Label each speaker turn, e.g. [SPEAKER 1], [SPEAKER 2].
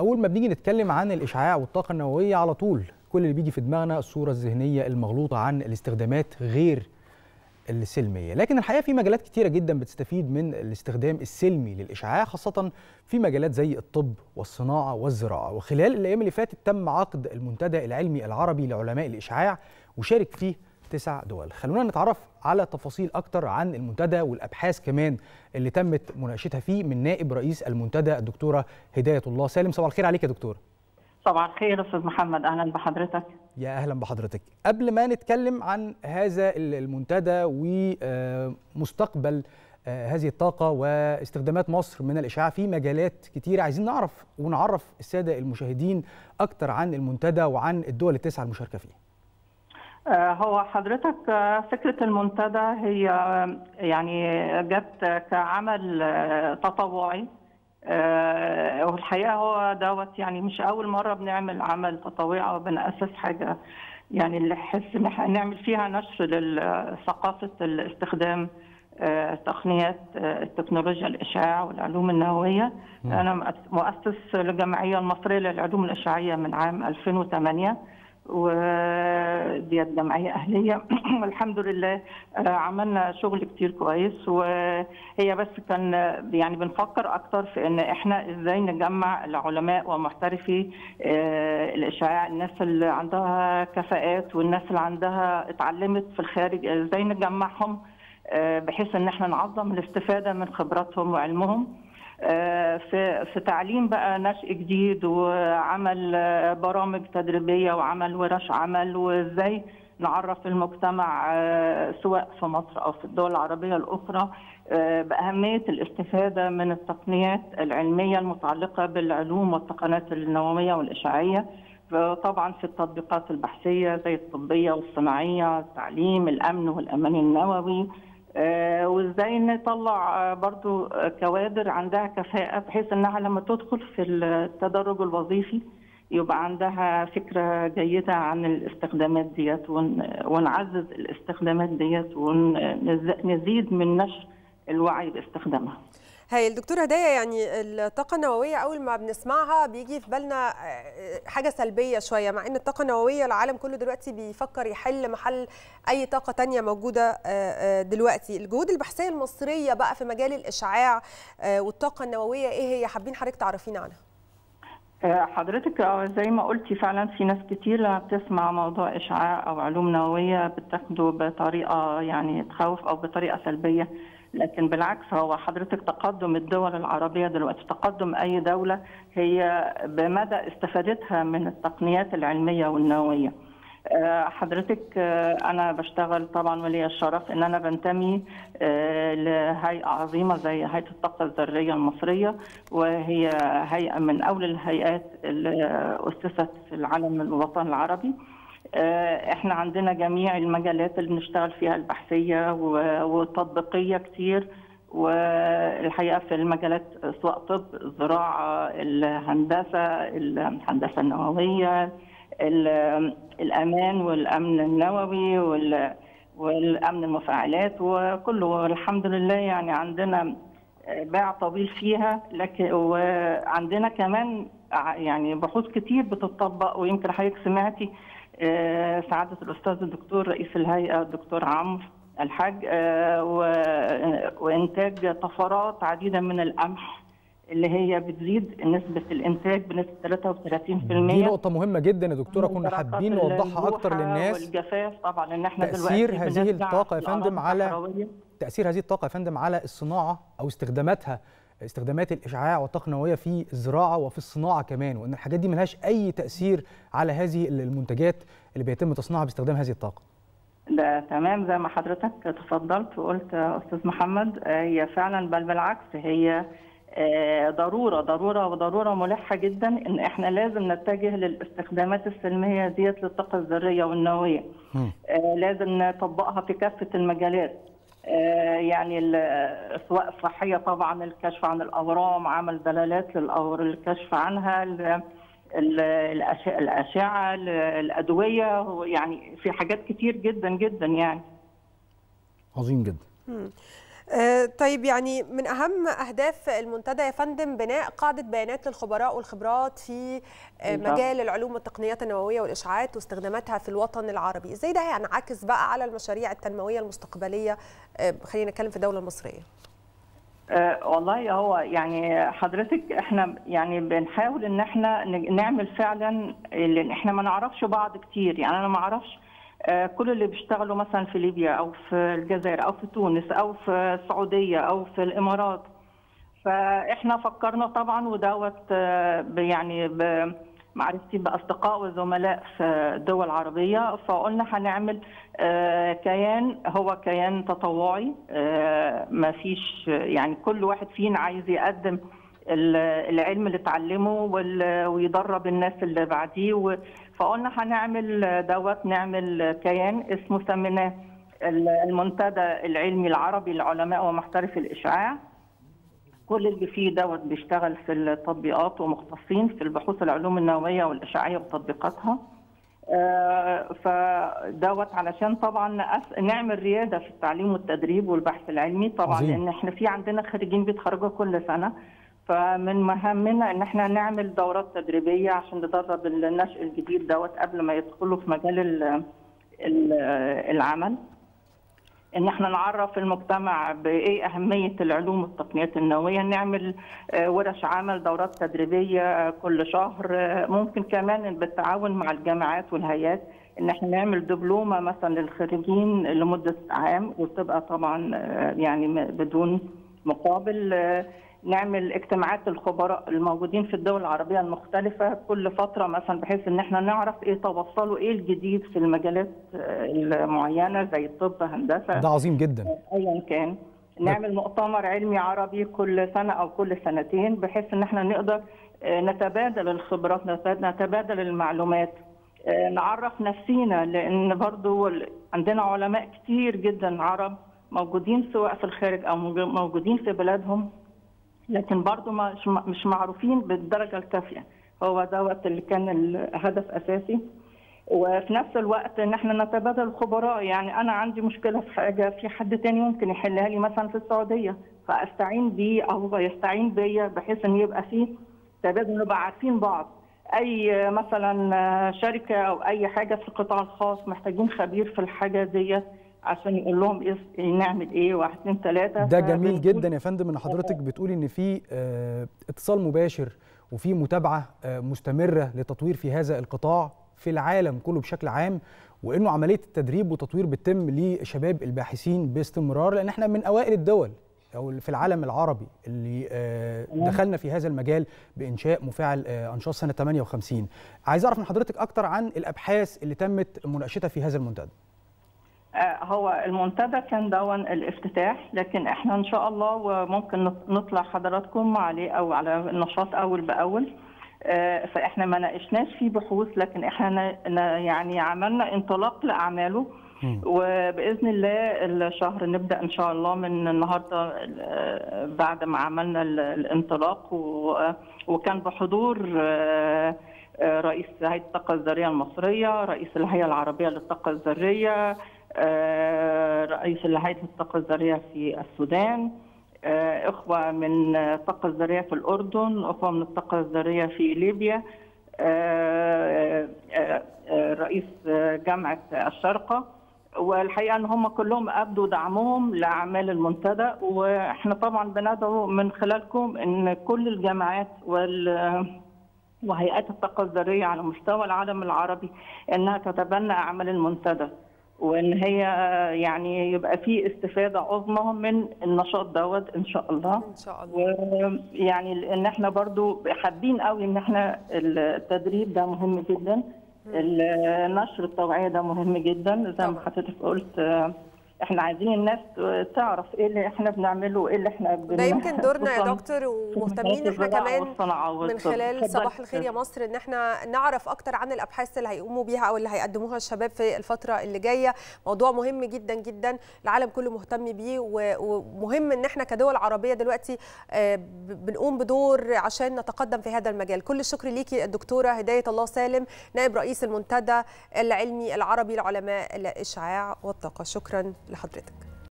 [SPEAKER 1] أول ما بنيجي نتكلم عن الإشعاع والطاقة النووية على طول كل اللي بيجي في دماغنا الصورة الذهنية المغلوطة عن الاستخدامات غير السلمية. لكن الحقيقة في مجالات كتيرة جدا بتستفيد من الاستخدام السلمي للإشعاع خاصة في مجالات زي الطب والصناعة والزراعة. وخلال الأيام اللي فاتت تم عقد المنتدى العلمي العربي لعلماء الإشعاع وشارك فيه تسع دول. خلونا نتعرف على تفاصيل أكتر عن المنتدى والأبحاث كمان اللي تمت مناقشتها فيه من نائب رئيس المنتدى الدكتورة هداية الله سالم. صباح الخير عليك يا دكتور.
[SPEAKER 2] صباح الخير أستاذ محمد. أهلا بحضرتك.
[SPEAKER 1] يا أهلا بحضرتك. قبل ما نتكلم عن هذا المنتدى ومستقبل هذه الطاقة واستخدامات مصر من الإشعاع في مجالات كتيره عايزين نعرف ونعرف السادة المشاهدين أكتر عن المنتدى وعن الدول التسعه المشاركة فيه.
[SPEAKER 2] هو حضرتك فكرة المنتدى هي يعني جت كعمل تطوعي. والحقيقة هو دوت يعني مش أول مرة بنعمل عمل تطوعي أو بنأسس حاجة يعني اللي حس نعمل فيها نشر لثقافة الاستخدام تقنيات التكنولوجيا الإشعاع والعلوم النووية. أنا مؤسس للجمعية المصرية للعلوم الإشعاعية من عام 2008 وديت جمعيه اهليه والحمد لله عملنا شغل كتير كويس وهي بس كان يعني بنفكر أكتر في إن إحنا إزاي نجمع العلماء ومحترفي الإشعاع الناس اللي عندها كفاءات والناس اللي عندها اتعلمت في الخارج إزاي نجمعهم بحيث إن إحنا نعظم الاستفادة من خبراتهم وعلمهم. في في تعليم بقى نشء جديد وعمل برامج تدريبية وعمل ورش عمل وإزاي نعرف المجتمع سواء في مصر أو في الدول العربية الأخرى بأهمية الاستفادة من التقنيات العلمية المتعلقة بالعلوم والتقنيات النووية والإشعاعية طبعا في التطبيقات البحثية زي الطبية والصناعية التعليم الأمن والأمان النووي. آه وازاي نطلع برضو كوادر عندها كفاءة بحيث انها لما تدخل في التدرج الوظيفي يبقى عندها فكرة جيدة عن الاستخدامات ديت ونعزز الاستخدامات ديت ونزيد من نشر الوعي باستخدامها.
[SPEAKER 3] هاي الدكتورة هدايا يعني الطاقة النووية أول ما بنسمعها بيجي في بالنا حاجة سلبية شوية مع إن الطاقة النووية العالم كله دلوقتي بيفكر يحل محل أي طاقة تانية موجودة دلوقتي. الجهود البحثية المصرية بقى في مجال الإشعاع والطاقة النووية إيه هي؟ حابين حضرتك تعرفينا عنها.
[SPEAKER 2] حضرتك زي ما قلتي فعلا في ناس كتير لما بتسمع موضوع إشعاع أو علوم نووية بتاخده بطريقة يعني تخوف أو بطريقة سلبية. لكن بالعكس هو حضرتك تقدم الدول العربية دلوقتي تقدم أي دولة هي بمدى استفادتها من التقنيات العلمية والنووية. حضرتك أنا بشتغل طبعا ولي الشرف إن أنا بنتمي لهيئة عظيمة زي هيئة الطاقة الذرية المصرية وهي هيئة من أول الهيئات اللي اسست في العالم الوطن العربي. إحنا عندنا جميع المجالات اللي بنشتغل فيها البحثية والتطبيقية كتير والحقيقة في المجالات سواء طب الزراعه الهندسة الهندسة النووية الأمان والأمن النووي والأمن المفاعلات وكله الحمد لله يعني عندنا باع طويل فيها لكن وعندنا كمان يعني بحوث كتير بتطبق ويمكن حضرتك سمعتي سعادة الأستاذ الدكتور رئيس الهيئة الدكتور عمرو الحاج وإنتاج طفرات عديدة من القمح اللي هي بتزيد نسبة الإنتاج بنسبة 33%
[SPEAKER 1] دي نقطة مهمة جدا يا دكتورة كنا حابين نوضحها أكتر للناس.
[SPEAKER 2] والجفاف طبعا إن إحنا
[SPEAKER 1] تأثير هذه الطاقة يا فندم على تأثير هذه الطاقة يا فندم على الصناعة أو استخداماتها استخدامات الإشعاع والطاقه النوويه في الزراعة وفي الصناعة كمان وإن الحاجات دي ملهاش أي تأثير على هذه المنتجات اللي بيتم تصنيعها باستخدام هذه الطاقة.
[SPEAKER 2] ده تمام زي ما حضرتك تفضلت وقلت أستاذ محمد هي فعلا بل بالعكس هي ضرورة ضرورة وضرورة ملحة جدا إن إحنا لازم نتجه للاستخدامات السلمية ديت للطاقة الذرية والنووية. لازم نطبقها في كافة المجالات. يعني سواء صحيه طبعا الكشف عن الأورام عمل دلالات للاور الكشف عنها الأشعة الأدوية يعني في حاجات كتير جدا جدا يعني.
[SPEAKER 1] عظيم جدا.
[SPEAKER 3] طيب يعني من أهم أهداف المنتدى يا فندم بناء قاعدة بيانات للخبراء والخبرات في مجال العلوم والتقنيات النووية والإشعاعات واستخداماتها في الوطن العربي، إزاي ده هينعكس بقى على المشاريع التنموية المستقبلية خلينا نتكلم في الدولة المصرية؟
[SPEAKER 2] أه والله هو يعني حضرتك إحنا يعني بنحاول إن إحنا نعمل فعلا لأن إحنا ما نعرفش بعض كتير. يعني أنا ما أعرفش كل اللي بيشتغلوا مثلا في ليبيا أو في الجزائر أو في تونس أو في السعودية أو في الإمارات. فإحنا فكرنا طبعا ودوت يعني بمعرفتي بأصدقاء وزملاء في الدول العربية فقلنا هنعمل كيان هو كيان تطوعي ما فيش يعني كل واحد فينا عايز يقدم العلم اللي اتعلمه ويدرب الناس اللي بعديه فقلنا هنعمل دوت نعمل كيان اسمه سميناه المنتدى العلمي العربي لعلماء ومحترف الإشعاع. كل اللي فيه دوت بيشتغل في التطبيقات ومختصين في البحوث العلوم النووية والإشعاعية وتطبيقاتها. فدوت علشان طبعا نعمل ريادة في التعليم والتدريب والبحث العلمي. طبعا عظيم. لأن إحنا في عندنا خريجين بيتخرجوا كل سنة. فمن مهمنا إن إحنا نعمل دورات تدريبية عشان ندرب النشء الجديد دوت قبل ما يدخلوا في مجال ال ال العمل. إن إحنا نعرف المجتمع بإيه أهمية العلوم والتقنيات النووية نعمل ورش عمل دورات تدريبية كل شهر. ممكن كمان بالتعاون مع الجامعات والهيئات إن إحنا نعمل دبلومة مثلا للخريجين لمدة عام وتبقى طبعا يعني بدون مقابل. نعمل اجتماعات الخبراء الموجودين في الدول العربية المختلفة كل فترة مثلا بحيث إن إحنا نعرف إيه توصلوا إيه الجديد في المجالات المعينة زي الطب هندسة
[SPEAKER 1] ده عظيم جدا.
[SPEAKER 2] ايا كان. نعمل مؤتمر علمي عربي كل سنة أو كل سنتين بحيث إن إحنا نقدر نتبادل الخبرات نتبادل المعلومات. نعرف نفسينا لأن برضو عندنا علماء كتير جدا عرب موجودين سواء في الخارج أو موجودين في بلادهم. لكن برضه مش مش معروفين بالدرجة الكافية. هو دوت اللي كان الهدف أساسي. وفي نفس الوقت إن إحنا نتبادل الخبراء. يعني أنا عندي مشكلة في حاجة في حد تاني ممكن يحلها لي مثلا في السعودية. فأستعين بيه أو يستعين بيا بحيث إن يبقى فيه تبادل نبقى عارفين بعض. أي مثلا شركة أو أي حاجة في القطاع الخاص محتاجين خبير في الحاجة ديت. عشان يقول لهم إيه نعمل إيه واحد اثنين ثلاثة
[SPEAKER 1] ده جميل جدا يا فندم. إن حضرتك بتقولي إن في آه اتصال مباشر وفي متابعة آه مستمرة لتطوير في هذا القطاع في العالم كله بشكل عام وإنه عملية التدريب والتطوير بتتم لشباب الباحثين باستمرار لأن إحنا من أوائل الدول أو في العالم العربي اللي دخلنا في هذا المجال بإنشاء مفاعل انشاط سنة 58 عايز أعرف من حضرتك أكتر عن الأبحاث اللي تمت مناقشتها في هذا المنتدى.
[SPEAKER 2] هو المنتدى كان دون الافتتاح لكن إحنا إن شاء الله وممكن نطلع حضراتكم عليه أو على النشاط أول بأول. فإحنا ما ناقشناش فيه بحوث لكن إحنا يعني عملنا انطلاق لأعماله. وبإذن الله الشهر نبدأ إن شاء الله من النهارده بعد ما عملنا الانطلاق. وكان بحضور رئيس هيئة الطاقة الذرية المصرية، رئيس الهيئة العربية للطاقة الذرية، رئيس هيئه الطاقه الذرية في السودان، إخوة من الطاقه الذرية في الأردن، إخوة من الطاقة الذرية في ليبيا، رئيس جامعة الشارقه والحقيقة إن هم كلهم أبدوا دعمهم لأعمال المنتدى. وإحنا طبعا بندعو من خلالكم إن كل الجامعات وال وهيئات الطاقة الذرية على مستوى العالم العربي إنها تتبنى أعمال المنتدى. وإن هي يعني يبقى في استفادة عظمى من النشاط دوت إن شاء الله.
[SPEAKER 3] إن شاء الله.
[SPEAKER 2] ويعني ان إحنا برضو حابين قوي إن إحنا التدريب ده مهم جدا. النشر التوعيه ده مهم جدا زي ما حضرتك قلت. إحنا عايزين الناس تعرف إيه اللي إحنا بنعمله وايه اللي إحنا
[SPEAKER 3] بن... ده يمكن دورنا يا دكتور ومهتمين إحنا كمان من خلال صباح الخير يا مصر إن إحنا نعرف أكتر عن الأبحاث اللي هيقوموا بيها أو اللي هيقدموها الشباب في الفترة اللي جاية. موضوع مهم جدا جدا العالم كله مهتم بيه ومهم إن إحنا كدول عربية دلوقتي بنقوم بدور عشان نتقدم في هذا المجال. كل الشكر ليكي الدكتورة هداية الله سالم نائب رئيس المنتدى العلمي العربي لعلماء الإشعاع والطاقة. شكرا لحضرتك.